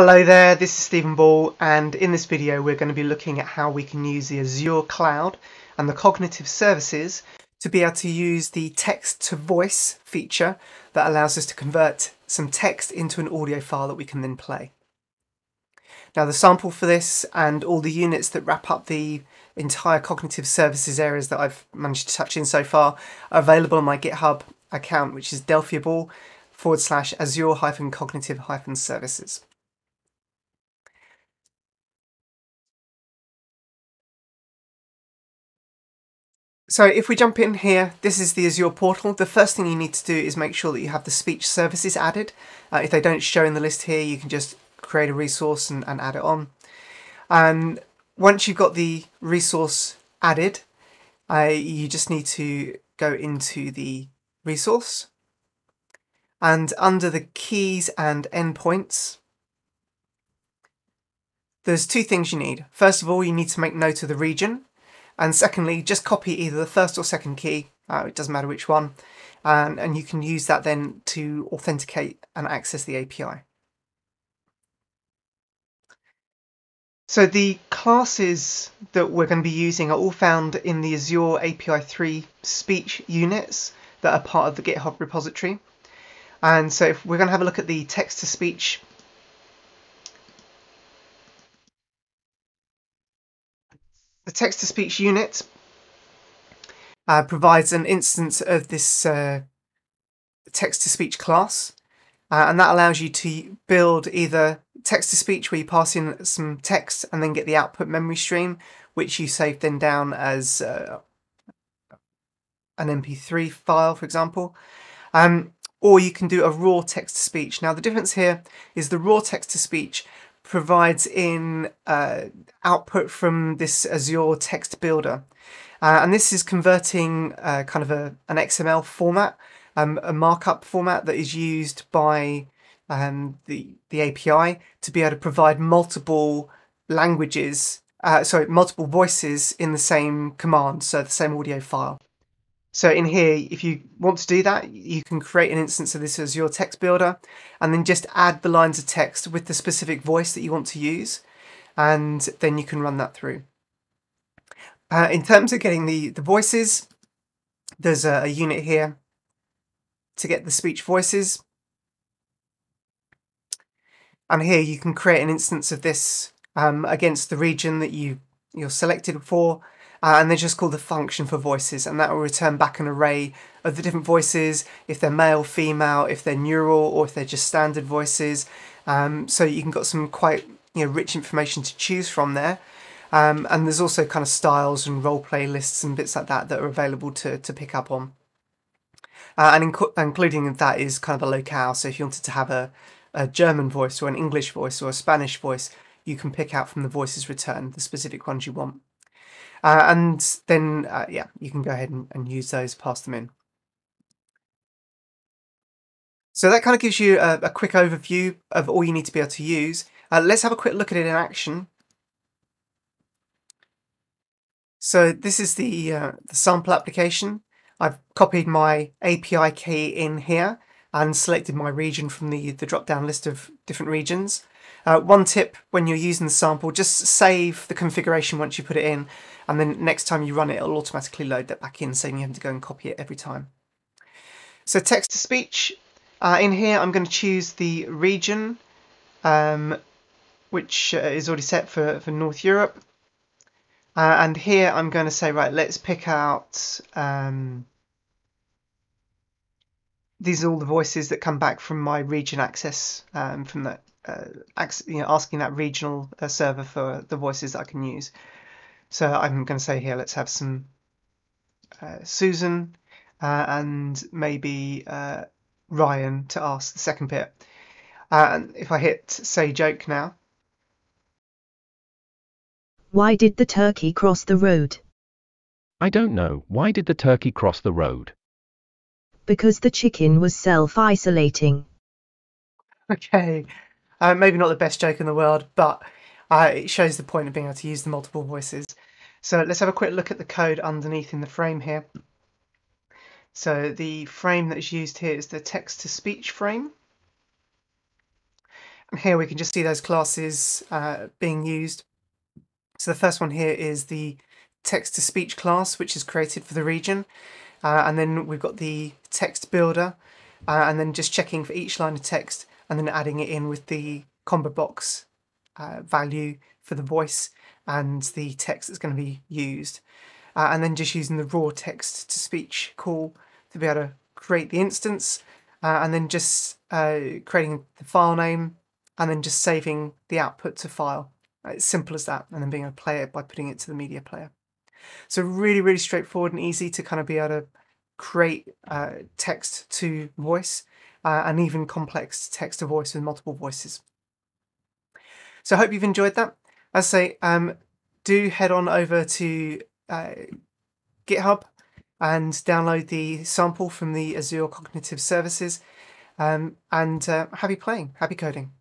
Hello there, this is Stephen Ball and in this video we're going to be looking at how we can use the Azure Cloud and the cognitive services to be able to use the text to voice feature that allows us to convert some text into an audio file that we can then play. Now the sample for this and all the units that wrap up the entire cognitive services areas that I've managed to touch in so far are available on my GitHub account which is DelphiABall forward slash azure hyphen cognitive hyphen services. So if we jump in here, this is the Azure portal. The first thing you need to do is make sure that you have the speech services added. Uh, if they don't show in the list here, you can just create a resource and, and add it on. And once you've got the resource added, uh, you just need to go into the resource and under the keys and endpoints, there's two things you need. First of all, you need to make note of the region. And secondly, just copy either the first or second key, uh, it doesn't matter which one, and, and you can use that then to authenticate and access the API. So the classes that we're going to be using are all found in the Azure API 3 speech units that are part of the GitHub repository. And so if we're going to have a look at the text to speech The text-to-speech unit uh, provides an instance of this uh, text-to-speech class, uh, and that allows you to build either text-to-speech where you pass in some text and then get the output memory stream, which you save then down as uh, an MP3 file, for example. Um, or you can do a raw text-to-speech. Now the difference here is the raw text-to-speech provides in uh, output from this Azure text builder. Uh, and this is converting uh, kind of a, an XML format, um, a markup format that is used by um, the, the API to be able to provide multiple languages, uh, sorry, multiple voices in the same command, so the same audio file. So in here, if you want to do that, you can create an instance of this Azure text builder and then just add the lines of text with the specific voice that you want to use. And then you can run that through. Uh, in terms of getting the, the voices, there's a, a unit here to get the speech voices. And here you can create an instance of this um, against the region that you, you're selected for uh, and they're just called the function for voices and that will return back an array of the different voices if they're male female if they're neural or if they're just standard voices. Um, so you can got some quite you know rich information to choose from there. Um, and there's also kind of styles and role play lists and bits like that that are available to, to pick up on. Uh, and inc including that is kind of a locale. So if you wanted to have a, a German voice or an English voice or a Spanish voice you can pick out from the voices returned the specific ones you want uh, and then, uh, yeah, you can go ahead and, and, use those, pass them in. So that kind of gives you a, a, quick overview of all you need to be able to use. Uh, let's have a quick look at it in action. So this is the, uh, the sample application. I've copied my API key in here and selected my region from the, the drop-down list of different regions. Uh, one tip when you're using the sample, just save the configuration once you put it in and then next time you run it, it'll automatically load that back in, saving you having to go and copy it every time. So text to speech, uh, in here I'm going to choose the region, um, which uh, is already set for, for North Europe. Uh, and here I'm going to say, right, let's pick out, um, these are all the voices that come back from my region access, um, from that, you know, asking that regional uh, server for the voices that I can use. So I'm going to say here, let's have some uh, Susan uh, and maybe uh, Ryan to ask the second bit. Uh, and if I hit say joke now. Why did the turkey cross the road? I don't know. Why did the turkey cross the road? Because the chicken was self-isolating. Okay, uh, maybe not the best joke in the world, but uh, it shows the point of being able to use the multiple voices. So let's have a quick look at the code underneath in the frame here. So the frame that is used here is the text to speech frame. And here we can just see those classes uh, being used. So the first one here is the text to speech class, which is created for the region. Uh, and then we've got the text builder, uh, and then just checking for each line of text and then adding it in with the combo box uh, value for the voice and the text that's going to be used. Uh, and then just using the raw text to speech call to be able to create the instance uh, and then just uh, creating the file name and then just saving the output to file. It's simple as that, and then being able to play it by putting it to the media player. So really, really straightforward and easy to kind of be able to create uh, text to voice uh, and even complex text to voice with multiple voices. So I hope you've enjoyed that. As I say, um, do head on over to uh, GitHub and download the sample from the Azure Cognitive Services um, and uh, happy playing, happy coding.